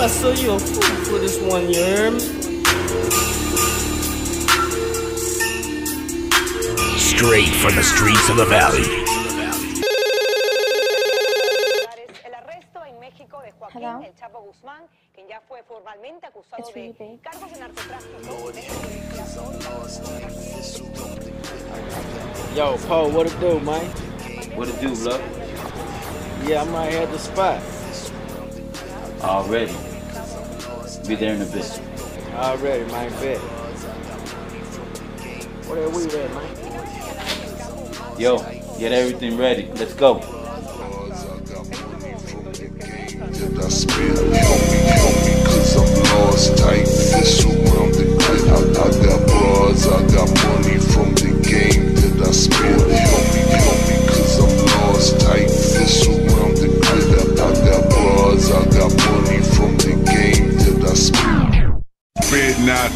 I saw you a fool for this one, you hear me? Straight from the streets of the valley. El arresto en México de Joaquín Hello? El Chapo Guzmán, quien ya fue formalmente acusado It's really big. cargos de narcotráfico. Yo, Paul, what it do, man? What it do, love? Yeah, I might have the spot. Already. Be there in a bit. Already, man, bet. Where that weed at, man? Yo, get everything ready. Let's go.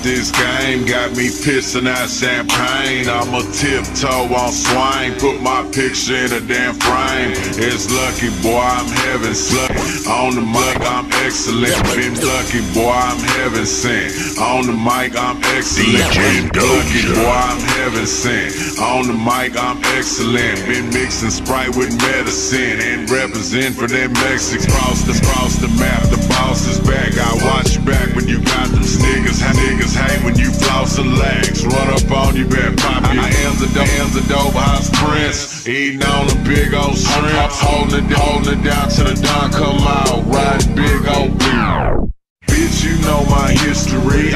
This game got me pissing out champagne. I'm a tiptoe on swine, put my picture in a damn frame. It's lucky, boy, I'm heaven sent. On the mic, I'm excellent. Been lucky, boy, I'm heaven sent. On the mic, I'm excellent. DJ Lucky, boy, I'm heaven sent. On the mic, I'm excellent. Been mixing Sprite with medicine and represent for them Mexicans. Cross the, cross the map, the boss is back. I watch you back when you got them. Niggas hate when you floss and lags. Run up on you, better pop you. I am the dope, am the dope house prince. Eating on a big old shrimp. Holding it, holding it down till the dawn come out. Riding big old beer. Bitch, you know my history.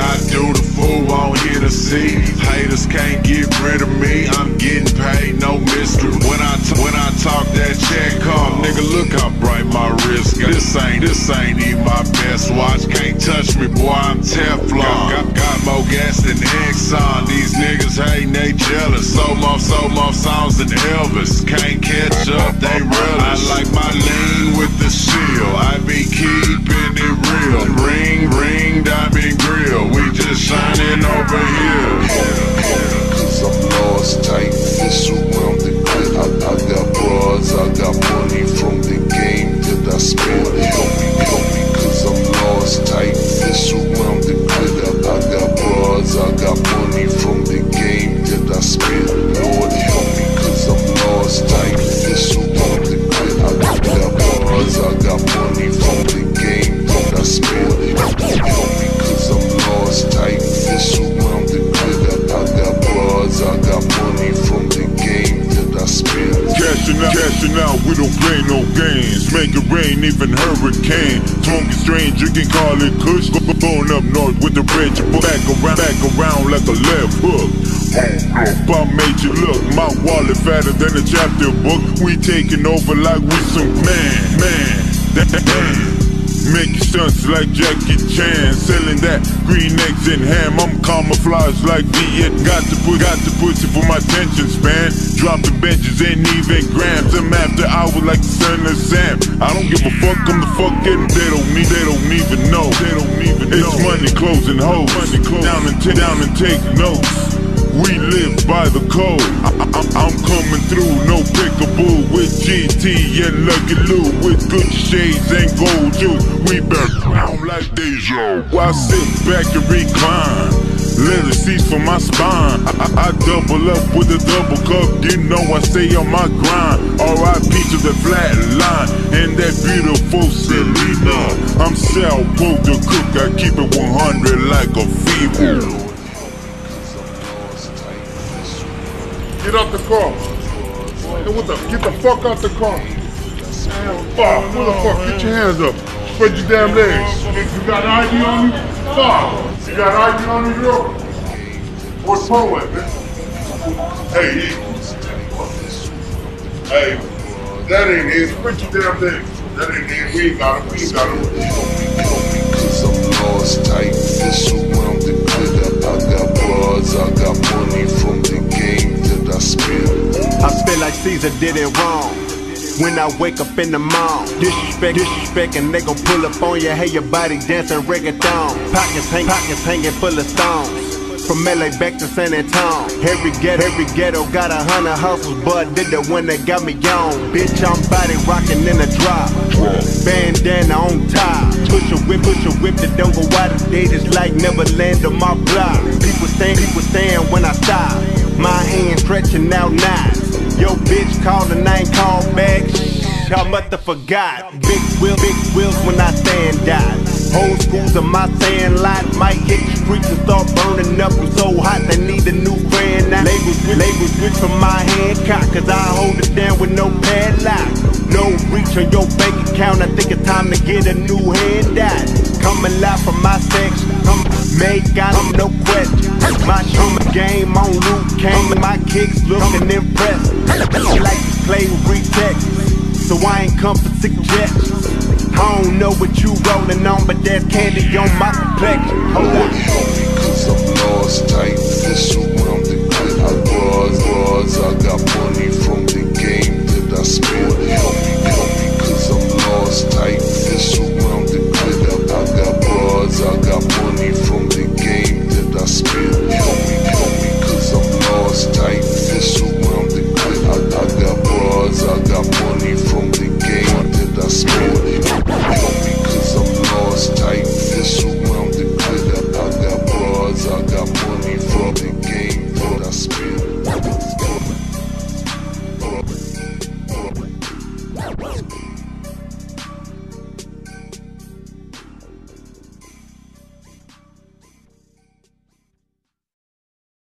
Touch me, boy. I'm Teflon. Got, got more gas than Exxon. These niggas hating, they jealous. So more, so more songs than Elvis. Can't catch up, they relish. I like my lean with the shield. I be keeping Make it rain, even hurricane. Smoking strange, you can call it kush. Go- go- Going up north with the red, back around, back around like a left hook. I made you look, my wallet fatter than a chapter book. We taking over like we some man, man, that, that, Making stunts like Jackie Chan, selling that green eggs and ham. I'm camouflaged like Viet. Got to put, got to put you for my attention span. Dropping benches ain't even grams. I'm after hours like the son of Sam. I don't give a fuck, I'm the fuck getting. They don't need, they don't even know. They don't even know. It's money closing hoes. Money close. Down and take, down and take notes. We live by the code. I, I'm coming through, no pickable with GT and Lucky Lou with good shades and gold juice. We back round like Deja. While sit back and recline. Leather seats for my spine. I, I, I double up with a double cup. You know I stay on my grind. R.I.P. to the flat line and that beautiful Selena. I'm Sal the cook. I keep it 100 like a fever. Get out the car. Hey, what the? Get the fuck out the car. Fuck, what the fuck? Get your hands up. Spread your damn legs. You got ID on you? Fuck. You got ID on you, girl? What's wrong with it? Hey, hey, that ain't it. Spread your damn legs. That ain't it. We ain't got it. We ain't got it. Did it wrong. When I wake up in the mall, disrespect, disrespect, and they gon' pull up on you. Hey, your body dancing reggaeton. Pockets hang, pockets hanging full of stones. from LA back to San Antonio. Every ghetto, every ghetto got a hundred hustles, but did the one that got me on. Bitch, I'm body rocking in a drop. Bandana on top. Push a whip, push a whip that don't go out of date. It's like Neverland on my block. People stand, people stand when I stop. My hands stretching out knives. Yo, bitch calling, I ain't called back. Must have forgot. Big wheels, big wheels when I stand out. Old schools of my sand lot might hit the streets and start burning up. I'm so hot they need a new I'm no question. My shoulder game on Luke Kane, my kicks looking impressed. Like to play retext, so I ain't come for suggestions. I don't know what you rolling on, but there's candy on